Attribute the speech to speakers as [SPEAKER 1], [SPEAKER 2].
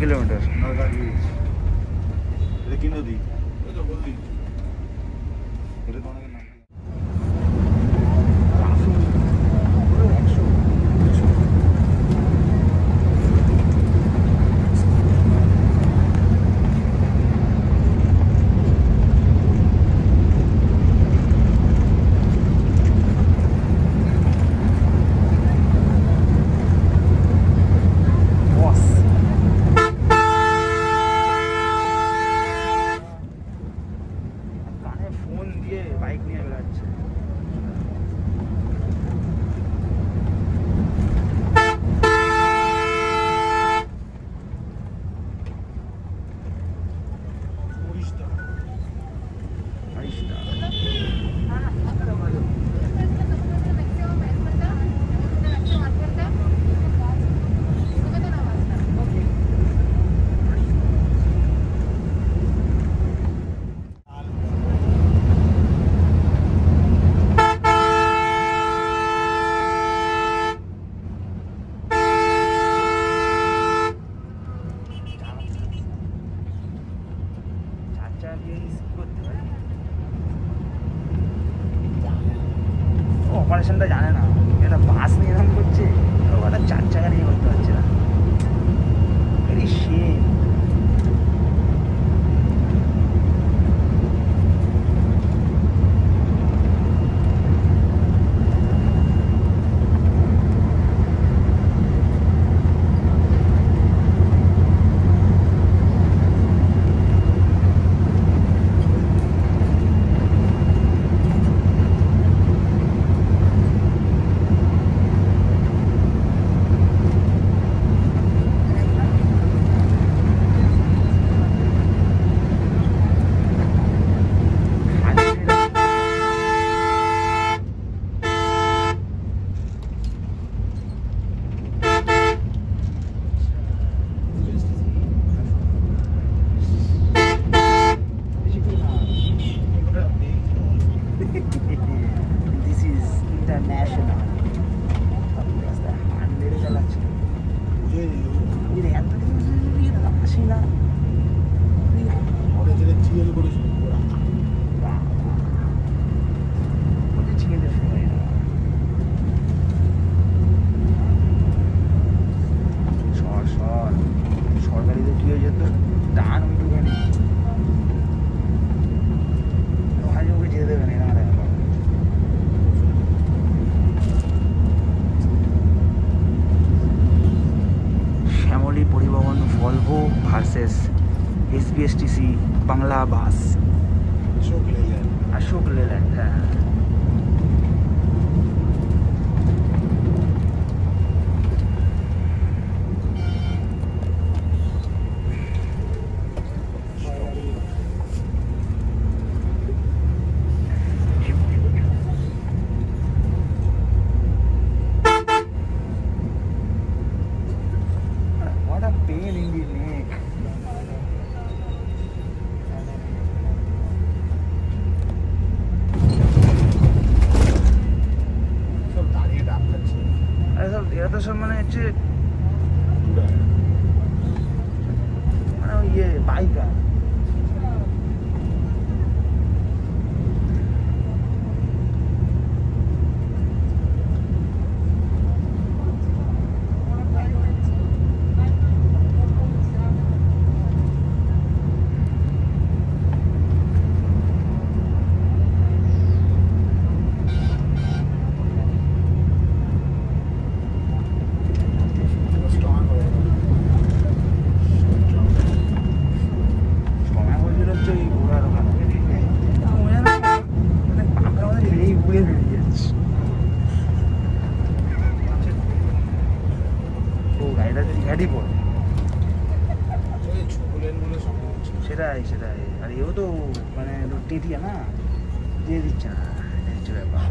[SPEAKER 1] Kilo চালিয়ে use অপারেশনটা জানে না। এটা বাস নিয়ে করছে, ওটা চার চাকা নিয়ে করতে পারছে না। এটি same B S T C बंगला आवास अशोक लेलैंड। अशोक लेलैंड है। এটা ঘ্যাডি পড়ে সেটাই সেটাই। আর এও তো মানে টেটিয়া না? দিয়ে দিচ্ছে না। হ্যাঁ, ব্যাপার।